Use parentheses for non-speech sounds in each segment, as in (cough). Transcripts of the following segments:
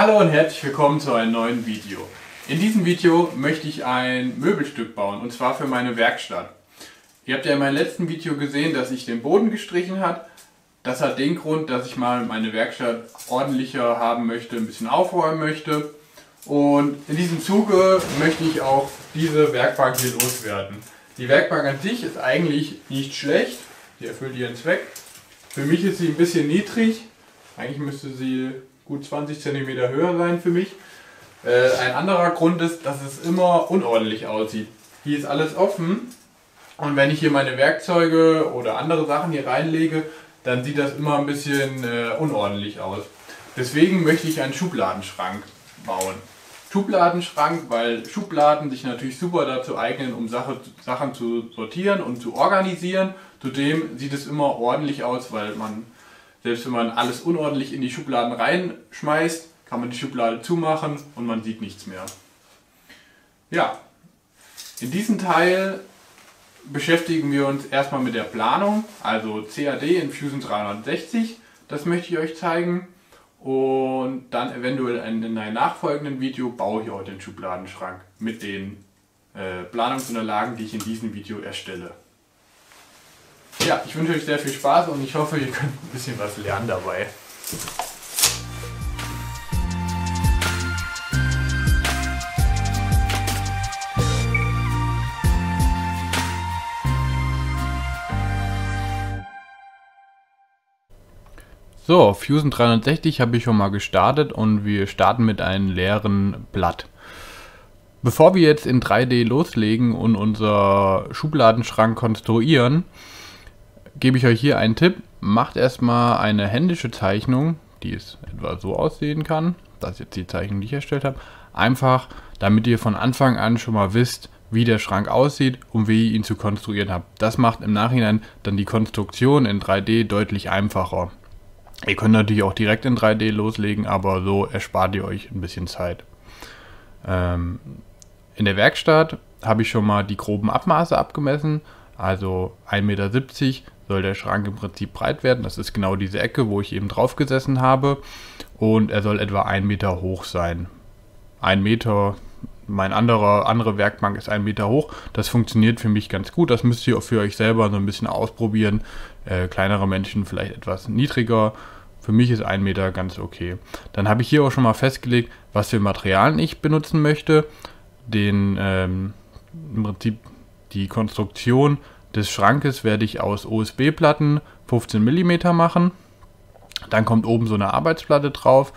Hallo und herzlich willkommen zu einem neuen Video. In diesem Video möchte ich ein Möbelstück bauen und zwar für meine Werkstatt. Ihr habt ja in meinem letzten Video gesehen, dass ich den Boden gestrichen habe. Das hat den Grund, dass ich mal meine Werkstatt ordentlicher haben möchte, ein bisschen aufräumen möchte. Und in diesem Zuge möchte ich auch diese Werkbank hier loswerden. Die Werkbank an sich ist eigentlich nicht schlecht, sie erfüllt ihren Zweck. Für mich ist sie ein bisschen niedrig, eigentlich müsste sie gut 20 cm höher sein für mich. Äh, ein anderer Grund ist, dass es immer unordentlich aussieht. Hier ist alles offen und wenn ich hier meine Werkzeuge oder andere Sachen hier reinlege, dann sieht das immer ein bisschen äh, unordentlich aus. Deswegen möchte ich einen Schubladenschrank bauen. Schubladenschrank, weil Schubladen sich natürlich super dazu eignen, um Sache, Sachen zu sortieren und zu organisieren. Zudem sieht es immer ordentlich aus, weil man, selbst wenn man alles unordentlich in die Schubladen reinschmeißt, kann man die Schublade zumachen und man sieht nichts mehr. Ja, in diesem Teil beschäftigen wir uns erstmal mit der Planung, also CAD in Fusion 360. Das möchte ich euch zeigen. Und dann eventuell in, in einem nachfolgenden Video baue ich auch den Schubladenschrank mit den äh, Planungsunterlagen, die ich in diesem Video erstelle. Ja, ich wünsche euch sehr viel Spaß und ich hoffe, ihr könnt ein bisschen was lernen dabei. So, Fusion 360 habe ich schon mal gestartet und wir starten mit einem leeren Blatt. Bevor wir jetzt in 3D loslegen und unser Schubladenschrank konstruieren, gebe ich euch hier einen Tipp. Macht erstmal eine händische Zeichnung, die es etwa so aussehen kann. Das ist jetzt die Zeichnung, die ich erstellt habe. Einfach, damit ihr von Anfang an schon mal wisst, wie der Schrank aussieht und wie ihr ihn zu konstruieren habt. Das macht im Nachhinein dann die Konstruktion in 3D deutlich einfacher. Ihr könnt natürlich auch direkt in 3D loslegen, aber so erspart ihr euch ein bisschen Zeit. Ähm, in der Werkstatt habe ich schon mal die groben Abmaße abgemessen. Also 1,70 Meter soll der Schrank im Prinzip breit werden. Das ist genau diese Ecke, wo ich eben drauf gesessen habe. Und er soll etwa 1 Meter hoch sein. 1 Meter, mein anderer, andere Werkbank ist 1 Meter hoch. Das funktioniert für mich ganz gut. Das müsst ihr auch für euch selber so ein bisschen ausprobieren. Äh, kleinere Menschen vielleicht etwas niedriger. Für mich ist ein Meter ganz okay. Dann habe ich hier auch schon mal festgelegt, was für Materialien ich benutzen möchte. Den, ähm, im Prinzip die Konstruktion des Schrankes werde ich aus OSB-Platten 15 mm machen. Dann kommt oben so eine Arbeitsplatte drauf.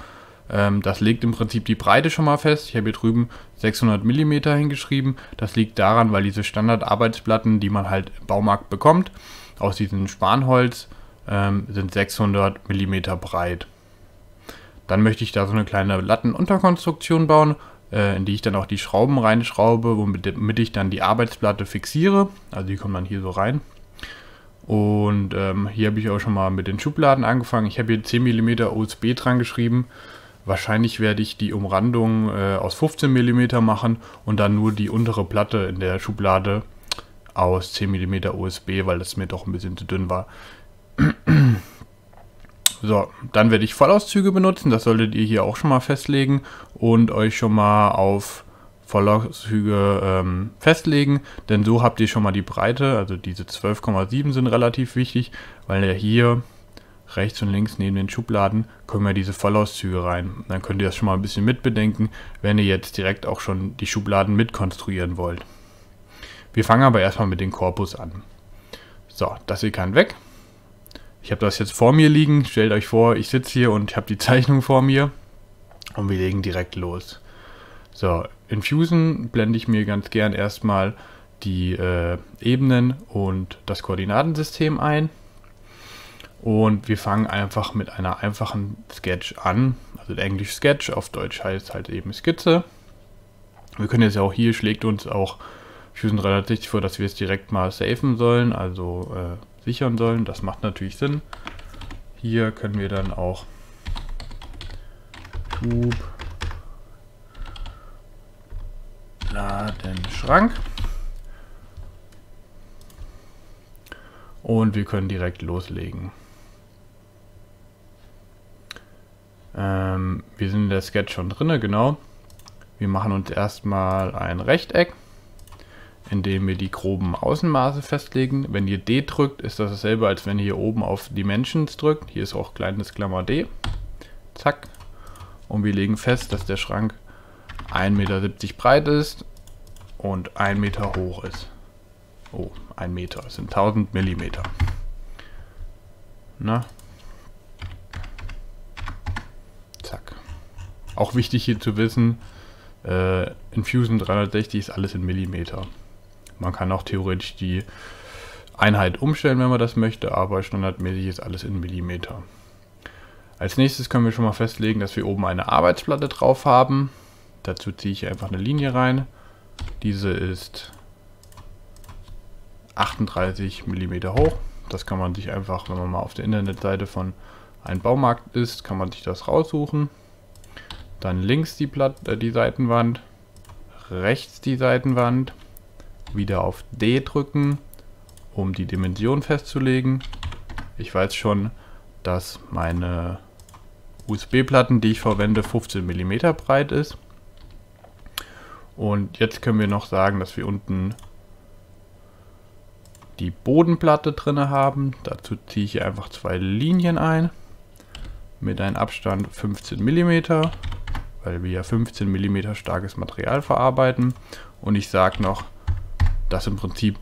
Ähm, das legt im Prinzip die Breite schon mal fest. Ich habe hier drüben 600 mm hingeschrieben. Das liegt daran, weil diese Standard-Arbeitsplatten, die man halt im Baumarkt bekommt, aus diesem Spanholz ähm, sind 600 mm breit. Dann möchte ich da so eine kleine Lattenunterkonstruktion bauen, äh, in die ich dann auch die Schrauben reinschraube, womit ich dann die Arbeitsplatte fixiere. Also die kommen dann hier so rein. Und ähm, hier habe ich auch schon mal mit den Schubladen angefangen. Ich habe hier 10 mm USB dran geschrieben. Wahrscheinlich werde ich die Umrandung äh, aus 15 mm machen und dann nur die untere Platte in der Schublade aus 10 mm USB, weil das mir doch ein bisschen zu dünn war. So, dann werde ich Vollauszüge benutzen. Das solltet ihr hier auch schon mal festlegen und euch schon mal auf Vollauszüge ähm, festlegen, denn so habt ihr schon mal die Breite, also diese 12,7 sind relativ wichtig, weil ja hier rechts und links neben den Schubladen kommen ja diese Vollauszüge rein. Dann könnt ihr das schon mal ein bisschen mitbedenken, wenn ihr jetzt direkt auch schon die Schubladen mitkonstruieren wollt. Wir fangen aber erstmal mit dem Korpus an. So, das hier kann weg. Ich habe das jetzt vor mir liegen. Stellt euch vor, ich sitze hier und habe die Zeichnung vor mir. Und wir legen direkt los. So, in Fusion blende ich mir ganz gern erstmal die äh, Ebenen und das Koordinatensystem ein. Und wir fangen einfach mit einer einfachen Sketch an. Also Englisch Sketch, auf Deutsch heißt halt eben Skizze. Wir können jetzt auch hier, schlägt uns auch Fusion 360 vor, dass wir es direkt mal safen sollen, also äh, sichern sollen. Das macht natürlich Sinn. Hier können wir dann auch Schub Ladenschrank und wir können direkt loslegen. Ähm, wir sind in der Sketch schon drin, genau. Wir machen uns erstmal ein Rechteck, indem wir die groben Außenmaße festlegen. Wenn ihr D drückt, ist das dasselbe, als wenn ihr hier oben auf Dimensions drückt. Hier ist auch kleines Klammer D. Zack. Und wir legen fest, dass der Schrank 1,70 Meter breit ist und 1 Meter hoch ist. Oh, 1 Meter. Das sind 1000 Millimeter. Na? Zack. Auch wichtig hier zu wissen, äh, in Fusion 360 ist alles in Millimeter. Man kann auch theoretisch die Einheit umstellen, wenn man das möchte, aber standardmäßig ist alles in Millimeter. Als nächstes können wir schon mal festlegen, dass wir oben eine Arbeitsplatte drauf haben. Dazu ziehe ich einfach eine Linie rein. Diese ist 38 mm hoch. Das kann man sich einfach, wenn man mal auf der Internetseite von einem Baumarkt ist, kann man sich das raussuchen. Dann links die, Platt, äh, die Seitenwand, rechts die Seitenwand, wieder auf D drücken, um die Dimension festzulegen. Ich weiß schon, dass meine USB-Platten, die ich verwende, 15 mm breit ist. Und jetzt können wir noch sagen, dass wir unten die Bodenplatte drin haben. Dazu ziehe ich hier einfach zwei Linien ein mit einem Abstand 15 mm, weil wir ja 15 mm starkes Material verarbeiten. Und ich sage noch, dass im Prinzip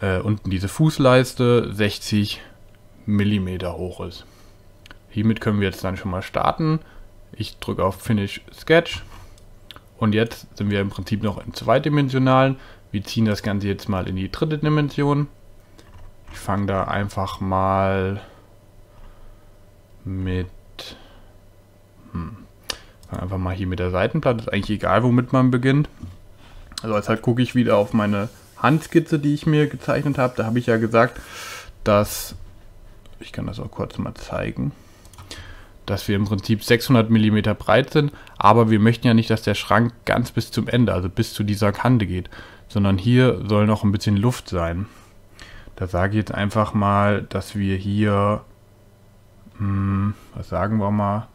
äh, unten diese Fußleiste 60 mm hoch ist. Hiermit können wir jetzt dann schon mal starten. Ich drücke auf Finish Sketch und jetzt sind wir im Prinzip noch im zweidimensionalen. Wir ziehen das Ganze jetzt mal in die dritte Dimension. Ich fange da einfach mal mit... Hm, einfach mal hier mit der Seitenplatte. Ist eigentlich egal, womit man beginnt. Also als halt gucke ich wieder auf meine Handskizze, die ich mir gezeichnet habe. Da habe ich ja gesagt, dass... Ich kann das auch kurz mal zeigen dass wir im Prinzip 600 mm breit sind, aber wir möchten ja nicht, dass der Schrank ganz bis zum Ende, also bis zu dieser Kante geht, sondern hier soll noch ein bisschen Luft sein. Da sage ich jetzt einfach mal, dass wir hier, hm, was sagen wir mal,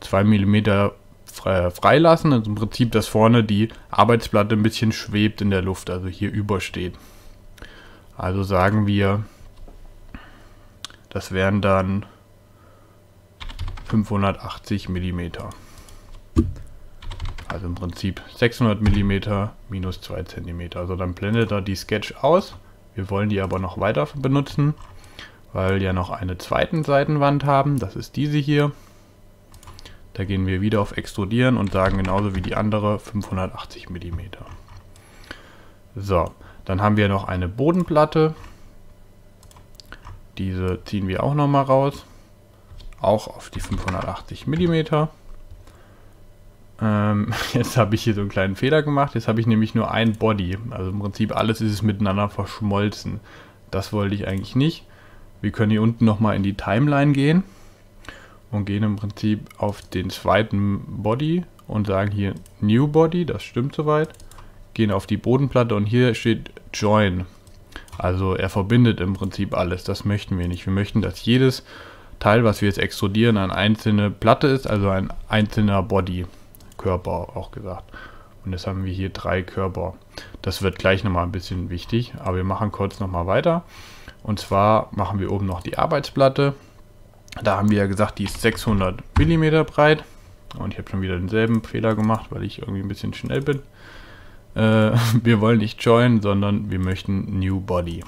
2 mm freilassen. Also im Prinzip, dass vorne die Arbeitsplatte ein bisschen schwebt in der Luft, also hier übersteht. Also sagen wir, das wären dann 580 mm. Also im Prinzip 600 mm minus 2 cm. Also dann blendet er die Sketch aus wir wollen die aber noch weiter benutzen, weil wir ja noch eine zweite Seitenwand haben. Das ist diese hier. Da gehen wir wieder auf Extrudieren und sagen genauso wie die andere 580 mm. So, dann haben wir noch eine Bodenplatte. Diese ziehen wir auch nochmal raus. Auch auf die 580 mm. Ähm, (laughs) jetzt habe ich hier so einen kleinen Fehler gemacht. Jetzt habe ich nämlich nur ein Body. Also im Prinzip alles ist es miteinander verschmolzen. Das wollte ich eigentlich nicht. Wir können hier unten nochmal in die Timeline gehen und gehen im Prinzip auf den zweiten Body und sagen hier New Body, das stimmt soweit. Gehen auf die Bodenplatte und hier steht Join. Also er verbindet im Prinzip alles, das möchten wir nicht. Wir möchten, dass jedes Teil, was wir jetzt extrudieren, eine einzelne Platte ist, also ein einzelner Body. Körper auch gesagt. Und jetzt haben wir hier drei Körper. Das wird gleich nochmal ein bisschen wichtig, aber wir machen kurz nochmal weiter. Und zwar machen wir oben noch die Arbeitsplatte. Da haben wir ja gesagt, die ist 600 mm breit. Und ich habe schon wieder denselben Fehler gemacht, weil ich irgendwie ein bisschen schnell bin. Äh, (laughs) wir wollen nicht join, sondern wir möchten New Body.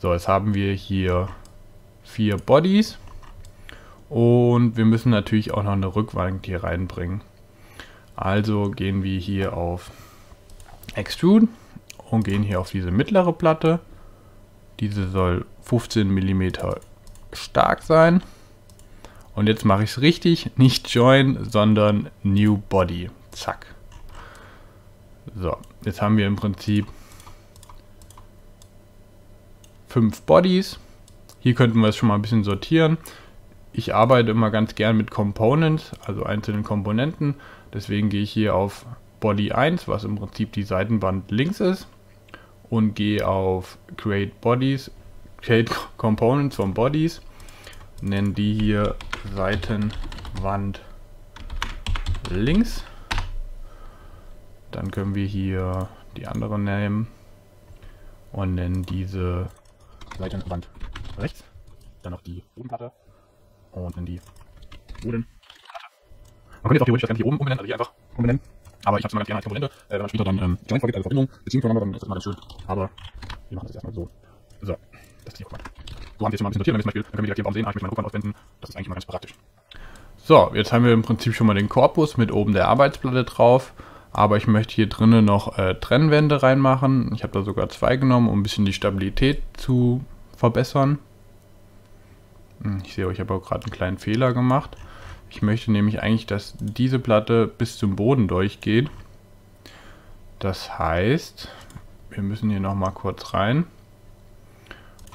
So, jetzt haben wir hier vier Bodies. Und wir müssen natürlich auch noch eine Rückwand hier reinbringen. Also gehen wir hier auf Extrude und gehen hier auf diese mittlere Platte. Diese soll 15 mm stark sein. Und jetzt mache ich es richtig, nicht Join, sondern New Body. Zack. So, jetzt haben wir im Prinzip fünf Bodies. Hier könnten wir es schon mal ein bisschen sortieren. Ich arbeite immer ganz gern mit Components, also einzelnen Komponenten. Deswegen gehe ich hier auf Body 1, was im Prinzip die Seitenwand links ist. Und gehe auf Create Bodies, Create Components von Bodies. Nenne die hier Seitenwand Wand links. Dann können wir hier die andere nehmen und nennen diese Seitenwand rechts. Dann noch die Bodenplatte und dann die Bodenplatte. Man könnte jetzt auch theoretisch das Ganze hier oben umbenennen, also hier einfach umbenennen. Aber ich habe es mal ganz gerne als Komponente. Äh, wenn man später dann ähm, Joint vorgibt, also Verbindung, beziehen voneinander, dann ist das immer ganz schön. Aber wir machen das erstmal so. So, das ist die Rückwand. So haben wir jetzt mal ein bisschen notiert, dann, Beispiel, dann können wir hier im Raum sehen, ah, ich möchte meine Rückwand auswenden. Das ist eigentlich mal ganz praktisch. So, jetzt haben wir im Prinzip schon mal den Korpus mit oben der Arbeitsplatte drauf. Aber ich möchte hier drinnen noch äh, Trennwände reinmachen. Ich habe da sogar zwei genommen, um ein bisschen die Stabilität zu verbessern. Hm, ich sehe, ich habe auch gerade einen kleinen Fehler gemacht. Ich möchte nämlich eigentlich, dass diese Platte bis zum Boden durchgeht. Das heißt, wir müssen hier nochmal kurz rein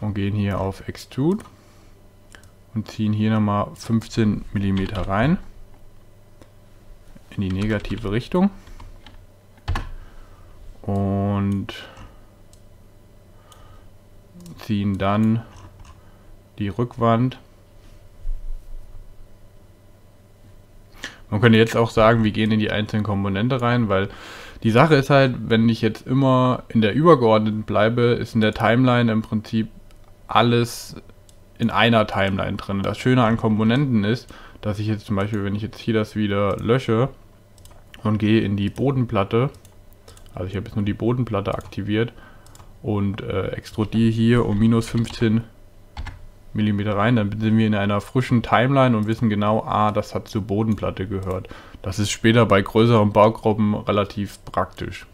und gehen hier auf Extrude und ziehen hier nochmal 15 mm rein in die negative Richtung und ziehen dann die Rückwand. Man könnte jetzt auch sagen, wir gehen in die einzelnen Komponente rein, weil die Sache ist halt, wenn ich jetzt immer in der übergeordneten bleibe, ist in der Timeline im Prinzip alles in einer Timeline drin. Das Schöne an Komponenten ist, dass ich jetzt zum Beispiel, wenn ich jetzt hier das wieder lösche und gehe in die Bodenplatte, also ich habe jetzt nur die Bodenplatte aktiviert und äh, extrudiere hier um minus 15 mm rein, dann sind wir in einer frischen Timeline und wissen genau, ah, das hat zur Bodenplatte gehört. Das ist später bei größeren Baugruppen relativ praktisch.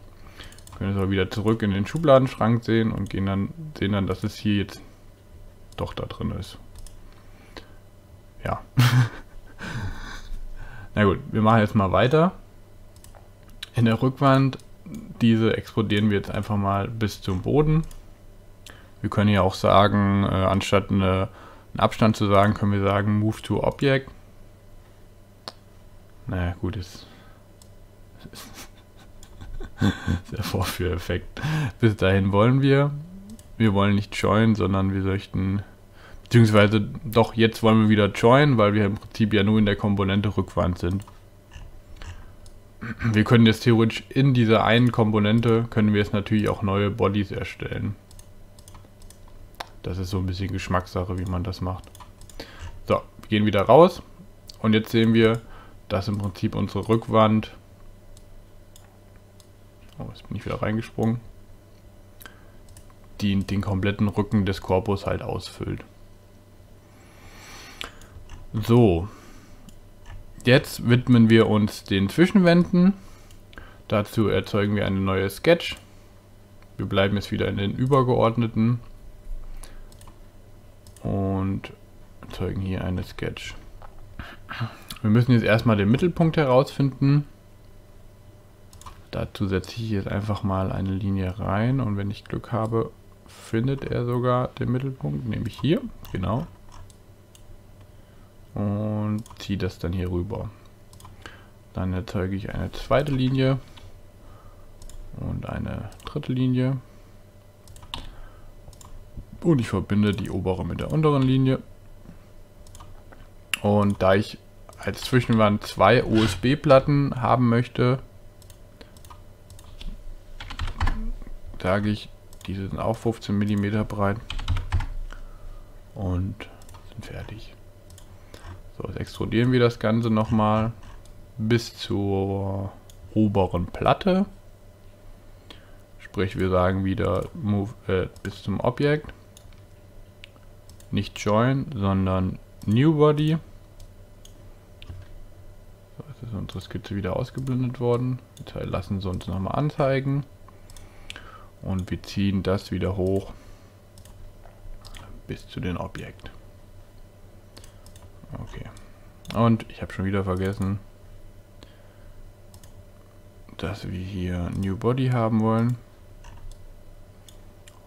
Wir können jetzt aber wieder zurück in den Schubladenschrank sehen und gehen dann, sehen dann, dass es hier jetzt doch da drin ist. Ja. (laughs) Na gut, wir machen jetzt mal weiter. In der Rückwand diese explodieren wir jetzt einfach mal bis zum Boden. Wir können ja auch sagen, äh, anstatt eine, einen Abstand zu sagen, können wir sagen Move to Object. Naja, gut, (laughs) ist, ist der Vorführeffekt. Bis dahin wollen wir. Wir wollen nicht join, sondern wir möchten, beziehungsweise doch jetzt wollen wir wieder join, weil wir im Prinzip ja nur in der Komponente Rückwand sind wir können jetzt theoretisch in dieser einen Komponente, können wir jetzt natürlich auch neue Bodies erstellen. Das ist so ein bisschen Geschmackssache, wie man das macht. So, wir gehen wieder raus. Und jetzt sehen wir, dass im Prinzip unsere Rückwand... Oh, jetzt bin ich wieder reingesprungen. Die den kompletten Rücken des Korpus halt ausfüllt. So, Jetzt widmen wir uns den Zwischenwänden. Dazu erzeugen wir eine neue Sketch. Wir bleiben jetzt wieder in den übergeordneten und erzeugen hier eine Sketch. Wir müssen jetzt erstmal den Mittelpunkt herausfinden. Dazu setze ich jetzt einfach mal eine Linie rein und wenn ich Glück habe, findet er sogar den Mittelpunkt, nämlich hier, genau und ziehe das dann hier rüber. Dann erzeuge ich eine zweite Linie und eine dritte Linie. Und ich verbinde die obere mit der unteren Linie. Und da ich als Zwischenwand zwei USB-Platten haben möchte, sage ich, diese sind auch 15 mm breit und sind fertig. So, jetzt extrudieren wir das Ganze nochmal bis zur oberen Platte. Sprich, wir sagen wieder move, äh, bis zum Objekt. Nicht Join, sondern New Body. So, jetzt ist unsere Skizze wieder ausgeblendet worden. Teil lassen sie uns nochmal anzeigen. Und wir ziehen das wieder hoch bis zu den Objekt. Okay. Und ich habe schon wieder vergessen, dass wir hier New Body haben wollen.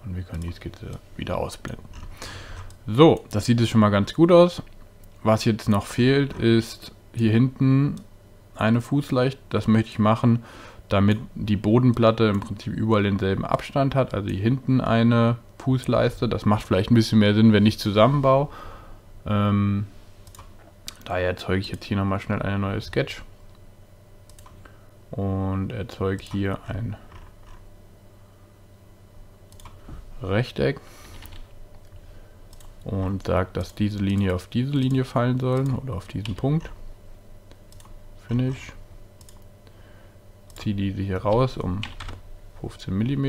Und wir können die Skizze wieder ausblenden. So, das sieht jetzt schon mal ganz gut aus. Was jetzt noch fehlt, ist hier hinten eine Fußleicht. Das möchte ich machen, damit die Bodenplatte im Prinzip überall denselben Abstand hat. Also hier hinten eine Fußleiste. Das macht vielleicht ein bisschen mehr Sinn, wenn ich zusammenbaue. Ähm, Daher erzeuge ich jetzt hier nochmal schnell eine neue Sketch und erzeuge hier ein Rechteck und sage, dass diese Linie auf diese Linie fallen soll oder auf diesen Punkt. Finish. Ziehe diese hier raus um 15 mm.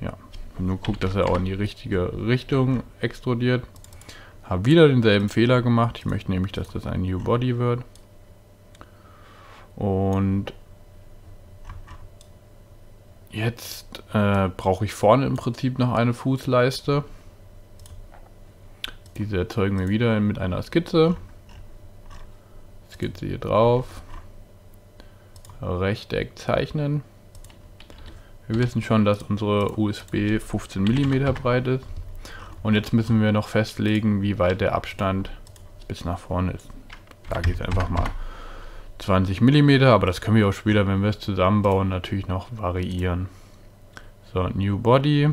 Ja, nur guckt, dass er auch in die richtige Richtung extrudiert. Habe wieder denselben Fehler gemacht. Ich möchte nämlich, dass das ein New Body wird. Und jetzt äh, brauche ich vorne im Prinzip noch eine Fußleiste. Diese erzeugen wir wieder mit einer Skizze. Skizze hier drauf. Rechteck zeichnen. Wir wissen schon, dass unsere USB 15 mm breit ist. Und jetzt müssen wir noch festlegen, wie weit der Abstand bis nach vorne ist. Sage ich einfach mal 20 mm, aber das können wir auch später, wenn wir es zusammenbauen, natürlich noch variieren. So, New Body.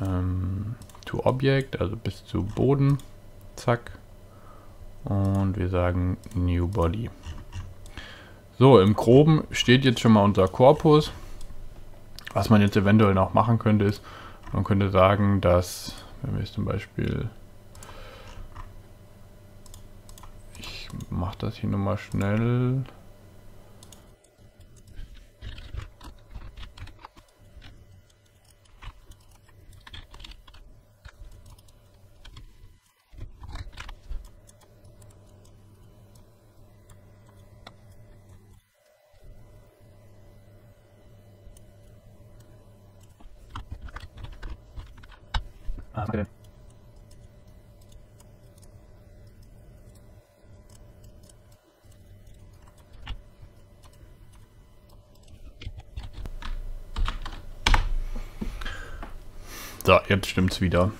Ähm, to Object, also bis zu Boden. Zack. Und wir sagen New Body. So, im Groben steht jetzt schon mal unser Korpus. Was man jetzt eventuell noch machen könnte, ist, man könnte sagen, dass, wenn wir jetzt zum Beispiel, ich mache das hier nochmal schnell, Ah, okay. So, stimmt's wieder.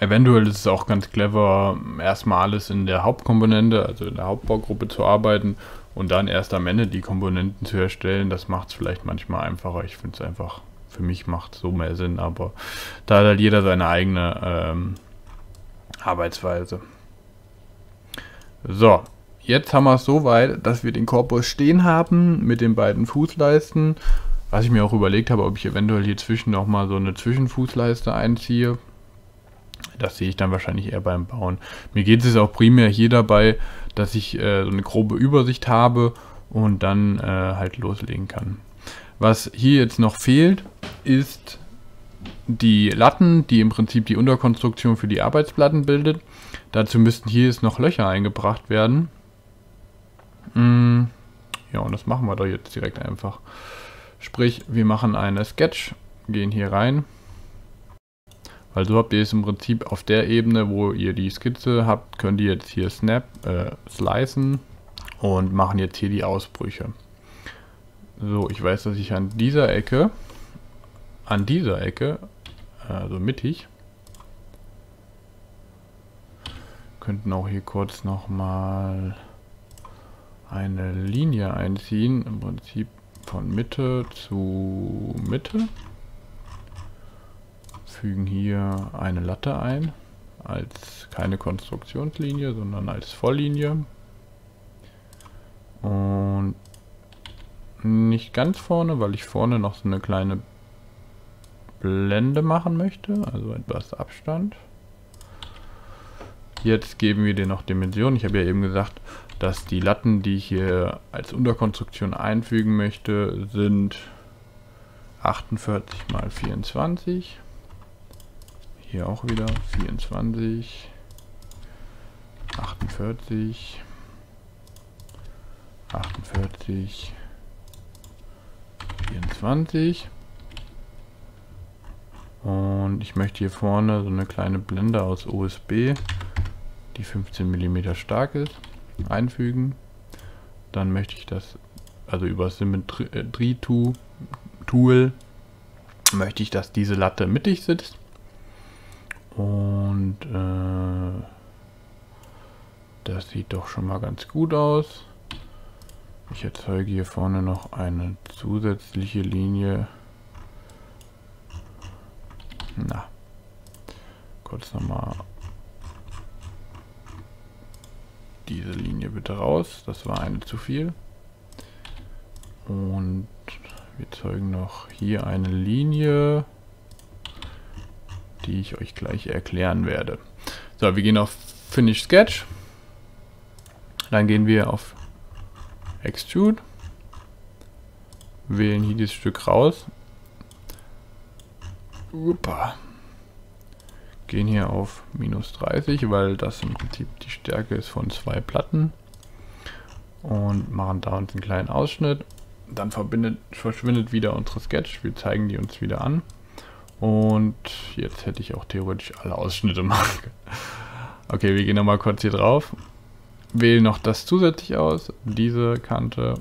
Eventuell ist es auch ganz clever, erstmal alles in der Hauptkomponente, also in der Hauptbaugruppe zu arbeiten und dann erst am Ende die Komponenten zu erstellen. Das macht es vielleicht manchmal einfacher. Ich finde es einfach für mich macht so mehr Sinn, aber da hat halt jeder seine eigene ähm, Arbeitsweise. So, jetzt haben wir es so weit, dass wir den Korpus stehen haben mit den beiden Fußleisten. Was ich mir auch überlegt habe, ob ich eventuell hier zwischen nochmal so eine Zwischenfußleiste einziehe. Das sehe ich dann wahrscheinlich eher beim Bauen. Mir geht es auch primär hier dabei, dass ich äh, so eine grobe Übersicht habe und dann äh, halt loslegen kann. Was hier jetzt noch fehlt, ist die Latten, die im Prinzip die Unterkonstruktion für die Arbeitsplatten bildet. Dazu müssten hier jetzt noch Löcher eingebracht werden. Mm, ja, und das machen wir doch jetzt direkt einfach. Sprich, wir machen eine Sketch, gehen hier rein. Weil so habt ihr es im Prinzip auf der Ebene, wo ihr die Skizze habt, könnt ihr jetzt hier snap, äh, slicen und machen jetzt hier die Ausbrüche. So, ich weiß, dass ich an dieser Ecke, an dieser Ecke, also mittig, könnten auch hier kurz nochmal eine Linie einziehen, im Prinzip von Mitte zu Mitte. Fügen hier eine Latte ein, als keine Konstruktionslinie, sondern als Volllinie. Und nicht ganz vorne, weil ich vorne noch so eine kleine Blende machen möchte, also etwas Abstand. Jetzt geben wir dir noch Dimensionen. Ich habe ja eben gesagt, dass die Latten, die ich hier als Unterkonstruktion einfügen möchte, sind 48 mal 24. Hier auch wieder 24, 48, 48, 24. Und ich möchte hier vorne so eine kleine Blende aus USB, die 15 mm stark ist, einfügen. Dann möchte ich das, also über Symmetry Tool, möchte ich, dass diese Latte mittig sitzt. Und äh, das sieht doch schon mal ganz gut aus. Ich erzeuge hier vorne noch eine zusätzliche Linie. Na, kurz nochmal diese Linie bitte raus. Das war eine zu viel. Und wir zeugen noch hier eine Linie, die ich euch gleich erklären werde. So, wir gehen auf Finish Sketch. Dann gehen wir auf Extrude. Wählen hier dieses Stück raus. Upa. Gehen hier auf minus 30, weil das im Prinzip die Stärke ist von zwei Platten. Und machen da uns einen kleinen Ausschnitt. Dann verschwindet wieder unsere Sketch. Wir zeigen die uns wieder an. Und jetzt hätte ich auch theoretisch alle Ausschnitte (laughs) machen können. Okay, wir gehen nochmal kurz hier drauf. Wählen noch das zusätzlich aus. Diese Kante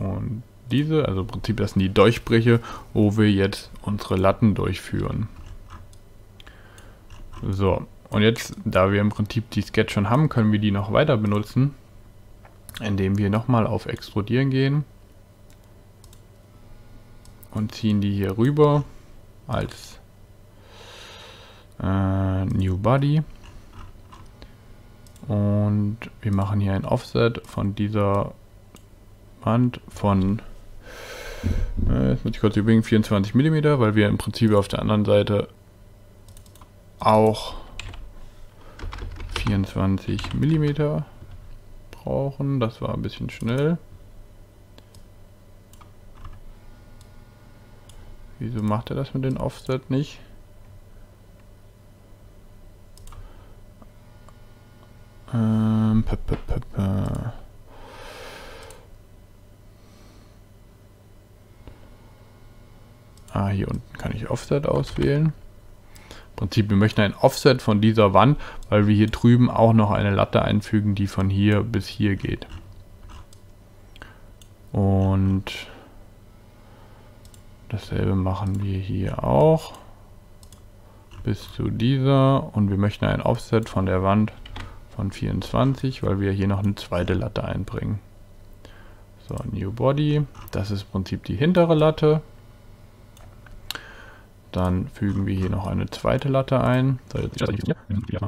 und diese. Also im Prinzip das sind die Durchbrüche, wo wir jetzt unsere Latten durchführen. So, und jetzt, da wir im Prinzip die Sketch schon haben, können wir die noch weiter benutzen, indem wir nochmal auf Extrudieren gehen und ziehen die hier rüber als äh, New Body. Und wir machen hier ein Offset von dieser Wand von, äh, jetzt muss ich kurz überlegen, 24 mm, weil wir im Prinzip auf der anderen Seite auch 24 mm brauchen. Das war ein bisschen schnell. Wieso macht er das mit dem Offset nicht? Ähm, p -p -p ah, hier unten kann ich Offset auswählen. Prinzip, wir möchten ein Offset von dieser Wand, weil wir hier drüben auch noch eine Latte einfügen, die von hier bis hier geht. Und Dasselbe machen wir hier auch. Bis zu dieser. Und wir möchten ein Offset von der Wand von 24, weil wir hier noch eine zweite Latte einbringen. So, New Body. Das ist im Prinzip die hintere Latte. Dann fügen wir hier noch eine zweite Latte ein. So, die jetzt die die die die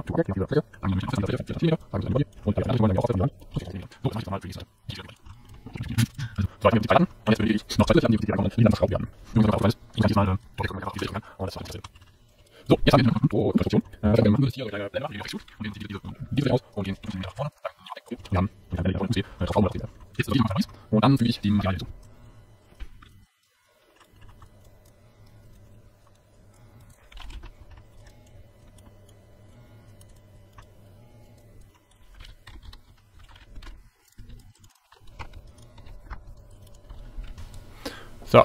die haben wir eine Konstruktion. Äh, wir machen das hier eine kleine Blende, die extrude. Und den diese, diese aus und den nach vorne. Wir haben, wir haben eine Blende, drauf aufbauen, das Jetzt ist das Und dann füge ich die Materialien hinzu. So,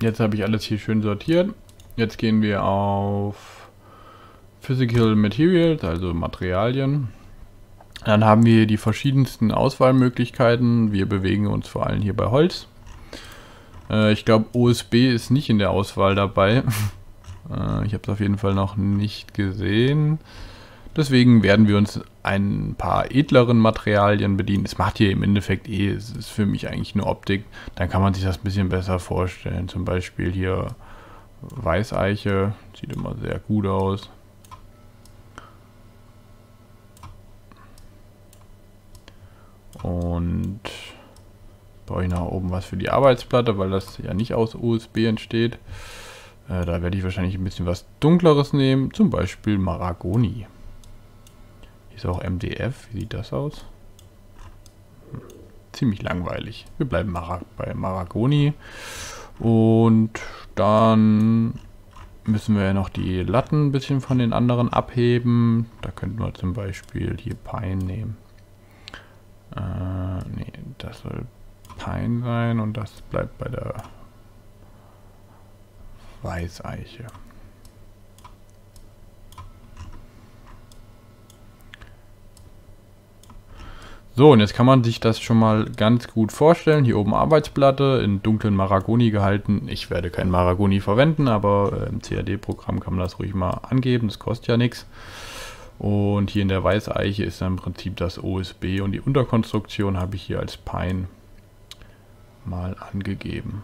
jetzt habe ich alles hier schön sortiert. Jetzt gehen wir auf Physical Materials, also Materialien. Dann haben wir die verschiedensten Auswahlmöglichkeiten. Wir bewegen uns vor allem hier bei Holz. Äh, ich glaube, OSB ist nicht in der Auswahl dabei. (laughs) äh, ich habe es auf jeden Fall noch nicht gesehen. Deswegen werden wir uns ein paar edleren Materialien bedienen. Es macht hier im Endeffekt eh, es ist für mich eigentlich nur Optik. Dann kann man sich das ein bisschen besser vorstellen. Zum Beispiel hier Weißeiche, sieht immer sehr gut aus. Und baue ich nach oben was für die Arbeitsplatte, weil das ja nicht aus USB entsteht. Äh, da werde ich wahrscheinlich ein bisschen was Dunkleres nehmen, zum Beispiel Maragoni. Ist auch MDF. Wie sieht das aus? Hm. Ziemlich langweilig. Wir bleiben Mara bei Maragoni. Und dann müssen wir noch die Latten ein bisschen von den anderen abheben. Da könnten wir zum Beispiel hier Pine nehmen. Äh, nee, das soll Pine sein und das bleibt bei der Weißeiche. So, und jetzt kann man sich das schon mal ganz gut vorstellen. Hier oben Arbeitsplatte, in dunklen Maragoni gehalten. Ich werde kein Maragoni verwenden, aber äh, im CAD-Programm kann man das ruhig mal angeben. Das kostet ja nichts. Und hier in der Weißeiche ist dann im Prinzip das OSB und die Unterkonstruktion habe ich hier als Pine mal angegeben.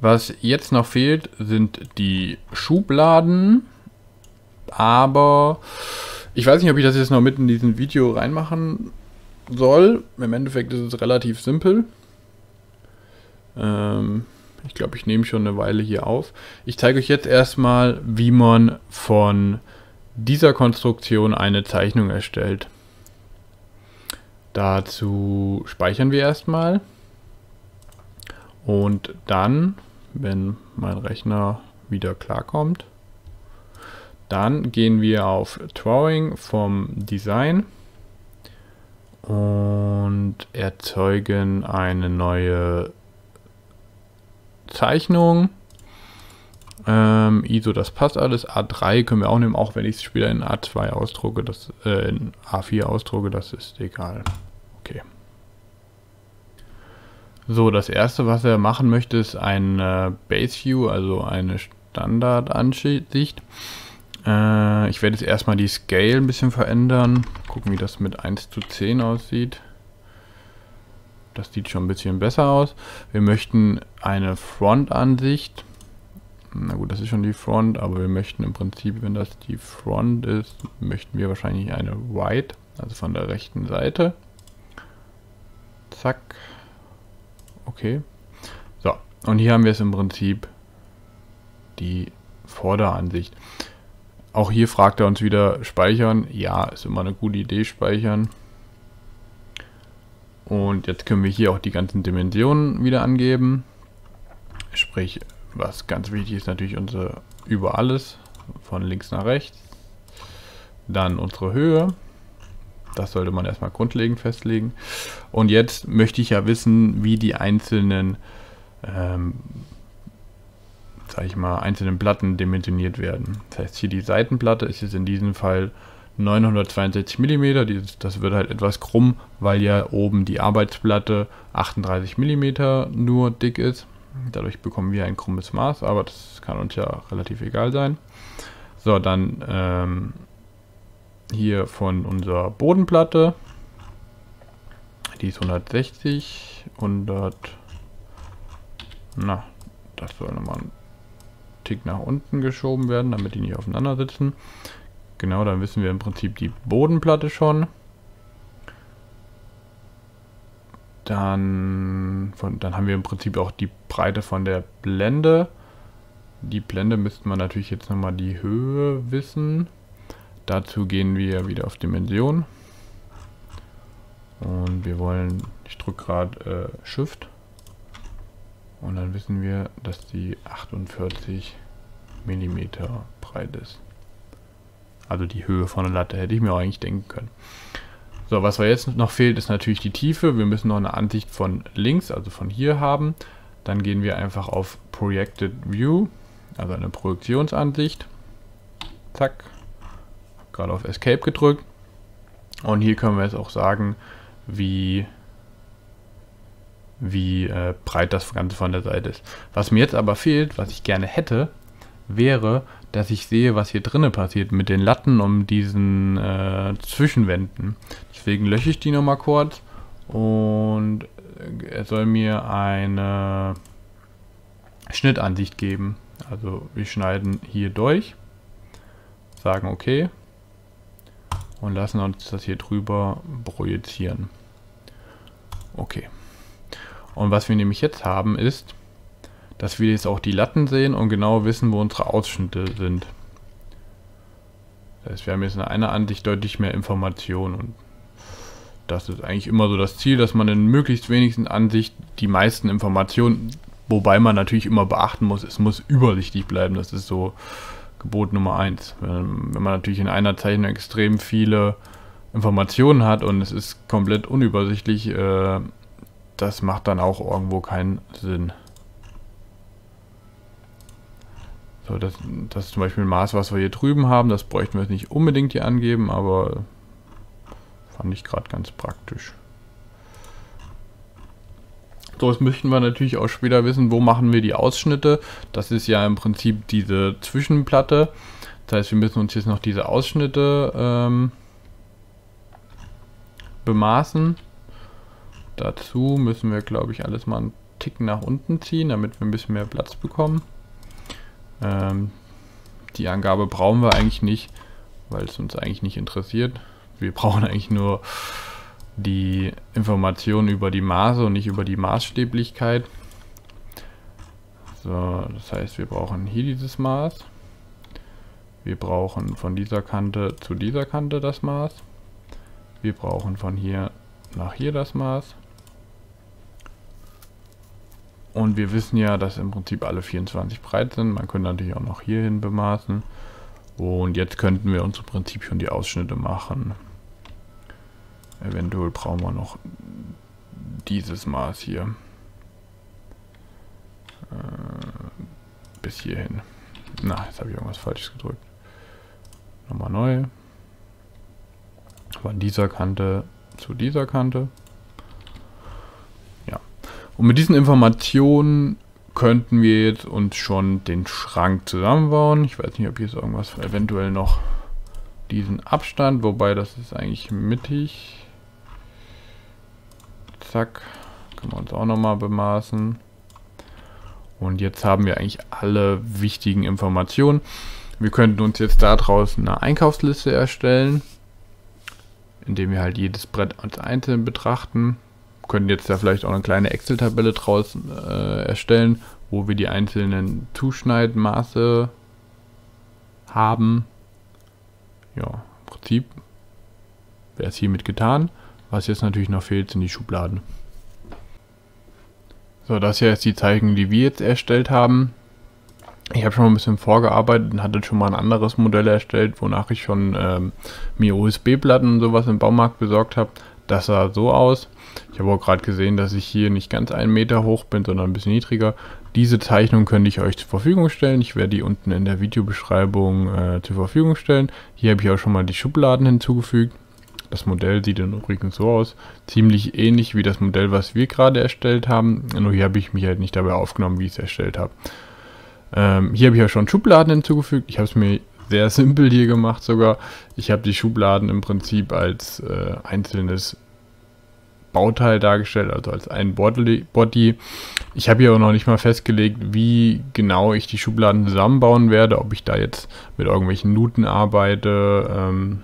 Was jetzt noch fehlt, sind die Schubladen aber ich weiß nicht, ob ich das jetzt noch mit in diesem Video reinmachen soll. Im Endeffekt ist es relativ simpel. Ähm, ich glaube, ich nehme schon eine Weile hier auf. Ich zeige euch jetzt erstmal, wie man von dieser Konstruktion eine Zeichnung erstellt. Dazu speichern wir erstmal. Und dann, wenn mein Rechner wieder klarkommt, dann gehen wir auf Drawing vom Design und erzeugen eine neue Zeichnung. Ähm, ISO, das passt alles. A3 können wir auch nehmen, auch wenn ich es später in A2 ausdrucke, das, äh, in A4 ausdrucke, das ist egal. Okay. So, das erste, was er machen möchte, ist ein äh, Base View, also eine Standardansicht. Äh, ich werde jetzt erstmal die Scale ein bisschen verändern. Gucken, wie das mit 1 zu 10 aussieht. Das sieht schon ein bisschen besser aus. Wir möchten eine Front-Ansicht. Na gut, das ist schon die Front, aber wir möchten im Prinzip, wenn das die Front ist, möchten wir wahrscheinlich eine Right, also von der rechten Seite. Zack. Okay. So, und hier haben wir es im Prinzip die Vorderansicht. Auch hier fragt er uns wieder speichern. Ja, ist immer eine gute Idee, speichern. Und jetzt können wir hier auch die ganzen Dimensionen wieder angeben. Sprich, was ganz wichtig ist, natürlich unser über alles, von links nach rechts. Dann unsere Höhe. Das sollte man erstmal grundlegend festlegen. Und jetzt möchte ich ja wissen, wie die einzelnen ähm, sag ich mal, einzelnen Platten dimensioniert werden. Das heißt, hier die Seitenplatte ist jetzt in diesem Fall 962 mm. Das wird halt etwas krumm, weil ja oben die Arbeitsplatte 38 mm nur dick ist. Dadurch bekommen wir ein krummes Maß, aber das kann uns ja relativ egal sein. So, dann ähm, hier von unserer Bodenplatte. Die ist 160, 100. Na, das soll nochmal ein Tick nach unten geschoben werden, damit die nicht aufeinander sitzen. Genau, dann wissen wir im Prinzip die Bodenplatte schon. Dann, von, dann haben wir im Prinzip auch die Breite von der Blende. Die Blende müsste man natürlich jetzt nochmal die Höhe wissen. Dazu gehen wir wieder auf Dimension. Und wir wollen, ich drücke gerade äh, Shift und dann wissen wir, dass die 48 mm breit ist. Also die Höhe von der Latte hätte ich mir auch eigentlich denken können. So, was wir jetzt noch fehlt, ist natürlich die Tiefe. Wir müssen noch eine Ansicht von links, also von hier haben. Dann gehen wir einfach auf Projected View, also eine Projektionsansicht. Zack. Gerade auf Escape gedrückt. Und hier können wir jetzt auch sagen, wie wie äh, breit das Ganze von der Seite ist. Was mir jetzt aber fehlt, was ich gerne hätte, wäre, dass ich sehe, was hier drinnen passiert mit den Latten um diesen äh, Zwischenwänden. Deswegen lösche ich die nochmal kurz und äh, er soll mir eine Schnittansicht geben. Also wir schneiden hier durch, sagen okay und lassen uns das hier drüber projizieren. Okay. Und was wir nämlich jetzt haben ist, dass wir jetzt auch die Latten sehen und genau wissen, wo unsere Ausschnitte sind. Das heißt, wir haben jetzt in einer Ansicht deutlich mehr Informationen und das ist eigentlich immer so das Ziel, dass man in möglichst wenigsten Ansicht die meisten Informationen, wobei man natürlich immer beachten muss, es muss übersichtlich bleiben, das ist so Gebot Nummer eins. Wenn, wenn man natürlich in einer Zeichnung extrem viele Informationen hat und es ist komplett unübersichtlich, äh, das macht dann auch irgendwo keinen Sinn. So, das, das ist zum Beispiel ein Maß, was wir hier drüben haben. Das bräuchten wir jetzt nicht unbedingt hier angeben, aber fand ich gerade ganz praktisch. So, jetzt möchten wir natürlich auch später wissen, wo machen wir die Ausschnitte. Das ist ja im Prinzip diese Zwischenplatte. Das heißt, wir müssen uns jetzt noch diese Ausschnitte ähm, bemaßen. Dazu müssen wir, glaube ich, alles mal einen Tick nach unten ziehen, damit wir ein bisschen mehr Platz bekommen. Ähm, die Angabe brauchen wir eigentlich nicht. weil es uns eigentlich nicht interessiert. Wir (laughs) brauchen eigentlich nur die Informationen über die Maße und nicht über die Maßstäblichkeit. So, das heißt, wir brauchen hier dieses Maß. Wir brauchen von dieser Kante zu dieser Kante das Maß. Wir brauchen von hier nach hier das Maß. Und wir wissen ja, dass im Prinzip alle 24 breit sind. Man könnte natürlich auch noch hierhin bemaßen. Und jetzt könnten wir uns im Prinzip schon die Ausschnitte machen. Eventuell brauchen wir noch dieses Maß hier. Äh, bis hierhin. Na, jetzt habe ich irgendwas falsches gedrückt. Nochmal neu. Von dieser Kante zu dieser Kante. Und mit diesen Informationen könnten wir jetzt uns schon den Schrank zusammenbauen. Ich weiß nicht, ob hier ist irgendwas eventuell noch diesen Abstand, wobei das ist eigentlich mittig. Zack. Können wir uns auch nochmal bemaßen. Und jetzt haben wir eigentlich alle wichtigen Informationen. Wir könnten uns jetzt daraus eine Einkaufsliste erstellen, indem wir halt jedes Brett als einzeln betrachten. Können jetzt da vielleicht auch eine kleine Excel-Tabelle draus äh, erstellen, wo wir die einzelnen Zuschneidmaße haben. Ja, im Prinzip wäre es hiermit getan. Was jetzt natürlich noch fehlt, sind die Schubladen. So, das hier ist die Zeichnung, die wir jetzt erstellt haben. Ich habe schon mal ein bisschen vorgearbeitet und hatte schon mal ein anderes Modell erstellt, wonach ich schon ähm, mir USB-Platten und sowas im Baumarkt besorgt habe. Das sah so aus. Ich habe auch gerade gesehen, dass ich hier nicht ganz einen Meter hoch bin, sondern ein bisschen niedriger. Diese Zeichnung könnte ich euch zur Verfügung stellen. Ich werde die unten in der Videobeschreibung äh, zur Verfügung stellen. Hier habe ich auch schon mal die Schubladen hinzugefügt. Das Modell sieht dann übrigens so aus. Ziemlich ähnlich wie das Modell, was wir gerade erstellt haben. Nur hier habe ich mich halt nicht dabei aufgenommen, wie ich es erstellt habe. Ähm, hier habe ich ja schon Schubladen hinzugefügt. Ich habe es mir sehr simpel hier gemacht sogar. Ich habe die Schubladen im Prinzip als äh, einzelnes Bauteil dargestellt, also als ein Body. Ich habe hier auch noch nicht mal festgelegt, wie genau ich die Schubladen zusammenbauen werde, ob ich da jetzt mit irgendwelchen Nuten arbeite. Ähm,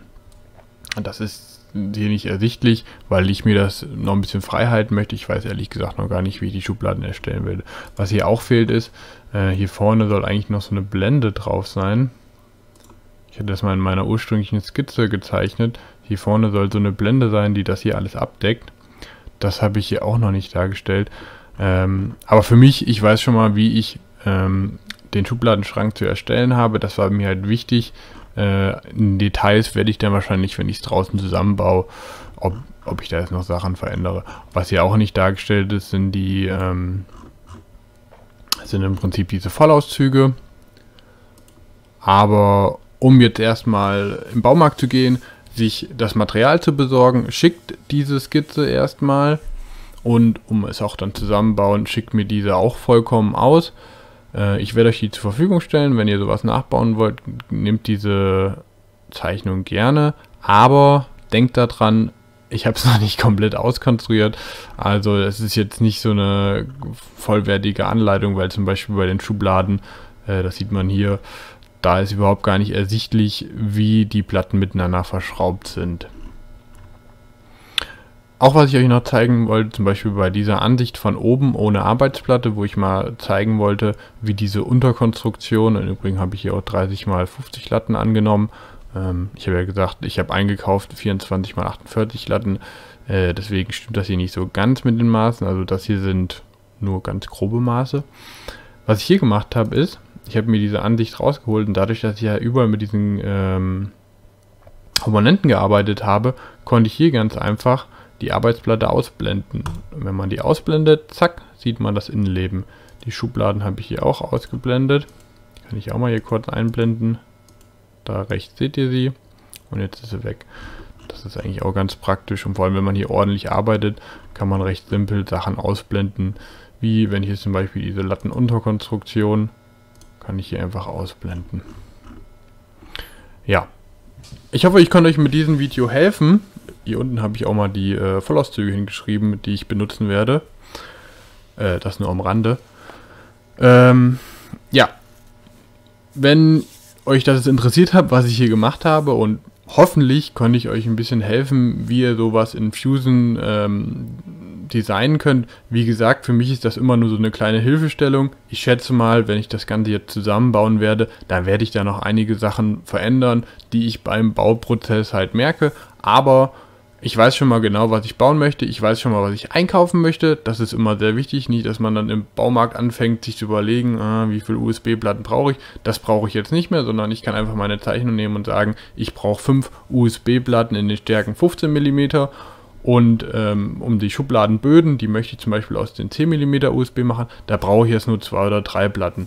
das ist hier nicht ersichtlich, weil ich mir das noch ein bisschen frei halten möchte. Ich weiß ehrlich gesagt noch gar nicht, wie ich die Schubladen erstellen werde. Was hier auch fehlt ist, äh, hier vorne soll eigentlich noch so eine Blende drauf sein. Ich hatte das mal in meiner ursprünglichen Skizze gezeichnet. Hier vorne soll so eine Blende sein, die das hier alles abdeckt. Das habe ich hier auch noch nicht dargestellt. Ähm, aber für mich, ich weiß schon mal, wie ich ähm, den Schubladenschrank zu erstellen habe. Das war mir halt wichtig. Äh, Details werde ich dann wahrscheinlich, wenn ich es draußen zusammenbaue, ob, ob ich da jetzt noch Sachen verändere. Was hier auch nicht dargestellt ist, sind die ähm, sind im Prinzip diese Vollauszüge. Aber um jetzt erstmal im Baumarkt zu gehen, sich das Material zu besorgen, schickt diese Skizze erstmal und um es auch dann zusammenbauen, schickt mir diese auch vollkommen aus. Äh, ich werde euch die zur Verfügung stellen, wenn ihr sowas nachbauen wollt, nehmt diese Zeichnung gerne, aber denkt daran, ich habe es (laughs) noch nicht komplett auskonstruiert. Also es ist jetzt nicht so eine vollwertige Anleitung, weil zum Beispiel bei den Schubladen, äh, das sieht man hier, da ist überhaupt gar nicht ersichtlich, wie die Platten miteinander verschraubt sind. Auch was ich euch noch zeigen wollte, zum Beispiel bei dieser Ansicht von oben ohne Arbeitsplatte, wo ich mal zeigen wollte, wie diese Unterkonstruktion, und übrigens habe ich hier auch 30 mal 50 Latten angenommen, ähm, ich habe ja gesagt, ich habe eingekauft 24 mal 48 Latten. Äh, deswegen stimmt das hier nicht so ganz mit den Maßen. Also das hier sind nur ganz grobe Maße. Was ich hier gemacht habe ist, ich habe mir diese Ansicht rausgeholt und dadurch, dass ich ja überall mit diesen ähm, Komponenten gearbeitet habe, konnte ich hier ganz einfach die Arbeitsplatte ausblenden. Und wenn man die ausblendet, zack, sieht man das Innenleben. Die Schubladen habe ich hier auch ausgeblendet. Kann ich auch mal hier kurz einblenden. Da rechts seht ihr sie. Und jetzt ist sie weg. Das ist eigentlich auch ganz praktisch. Und vor allem, wenn man hier ordentlich arbeitet, kann man recht simpel Sachen ausblenden. Wie wenn hier zum Beispiel diese Lattenunterkonstruktion, kann ich hier einfach ausblenden. Ja. Ich hoffe, ich konnte euch mit diesem Video helfen. Hier unten habe ich auch mal die äh, Vollauszüge hingeschrieben, die ich benutzen werde. Äh, das nur am Rande. Ähm, ja. Wenn euch das interessiert hat, was ich hier gemacht habe und hoffentlich konnte ich euch ein bisschen helfen, wie ihr sowas in Fusion ähm, designen könnt. Wie gesagt, für mich ist das immer nur so eine kleine Hilfestellung. Ich schätze mal, wenn ich das Ganze jetzt zusammenbauen werde, dann werde ich da noch einige Sachen verändern, die ich beim Bauprozess halt merke. Aber ich weiß schon mal genau, was ich bauen möchte. Ich weiß schon mal, was ich einkaufen möchte. Das ist immer sehr wichtig. Nicht, dass man dann im Baumarkt anfängt, sich zu überlegen, ah, wie viele USB-Platten brauche ich. Das brauche ich jetzt nicht mehr, sondern ich kann einfach meine Zeichnung nehmen und sagen, ich brauche fünf USB-Platten in den Stärken 15 mm und ähm, um die Schubladenböden, die möchte ich zum Beispiel aus den 10 mm USB machen, da brauche ich jetzt nur zwei oder drei Platten.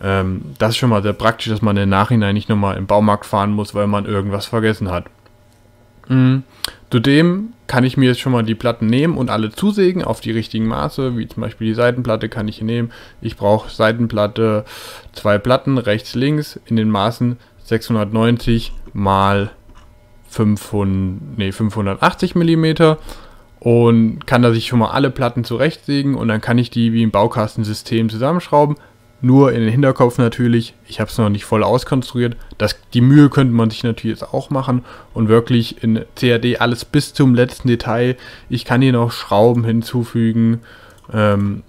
Ähm, das ist schon mal sehr praktisch, dass man im Nachhinein nicht nochmal im Baumarkt fahren muss, weil man irgendwas vergessen hat. Mhm. Zudem kann ich mir jetzt schon mal die Platten nehmen und alle zusägen auf die richtigen Maße, wie zum Beispiel die Seitenplatte kann ich hier nehmen. Ich brauche Seitenplatte, zwei Platten, rechts, links, in den Maßen 690 mal 500, nee, 580 mm und kann da sich schon mal alle Platten zurechtsägen und dann kann ich die wie im Baukastensystem zusammenschrauben. Nur in den Hinterkopf natürlich, ich habe es noch nicht voll auskonstruiert. Das, die Mühe könnte man sich natürlich jetzt auch machen und wirklich in CAD alles bis zum letzten Detail. Ich kann hier noch Schrauben hinzufügen. Ähm,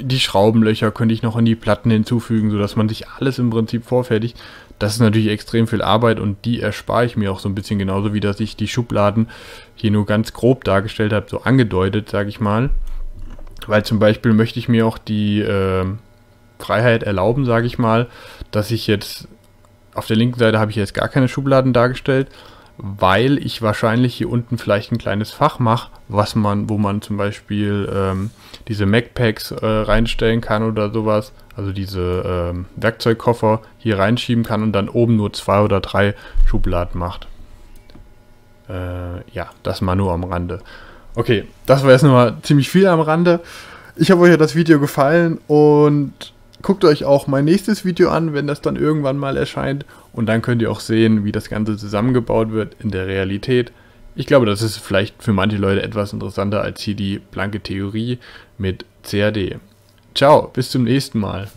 die Schraubenlöcher könnte ich noch in die Platten hinzufügen, sodass man sich alles im Prinzip vorfertigt. Das ist natürlich extrem viel Arbeit und die erspare ich mir auch so ein bisschen genauso wie dass ich die Schubladen hier nur ganz grob dargestellt habe, so angedeutet, sage ich mal. Weil zum Beispiel möchte ich mir auch die äh, Freiheit erlauben, sage ich mal, dass ich jetzt auf der linken Seite habe ich jetzt gar keine Schubladen dargestellt, weil ich wahrscheinlich hier unten vielleicht ein kleines Fach mache, was man, wo man zum Beispiel ähm, diese MacPacks äh, reinstellen kann oder sowas, also diese ähm, Werkzeugkoffer hier reinschieben kann und dann oben nur zwei oder drei Schubladen macht. Äh, ja, das mal nur am Rande. Okay, das war jetzt nochmal ziemlich viel am Rande. Ich hoffe, euch hat das Video gefallen und guckt euch auch mein nächstes Video an, wenn das dann irgendwann mal erscheint. Und dann könnt ihr auch sehen, wie das Ganze zusammengebaut wird in der Realität. Ich glaube, das ist vielleicht für manche Leute etwas interessanter als hier die blanke Theorie mit CAD. Ciao, bis zum nächsten Mal.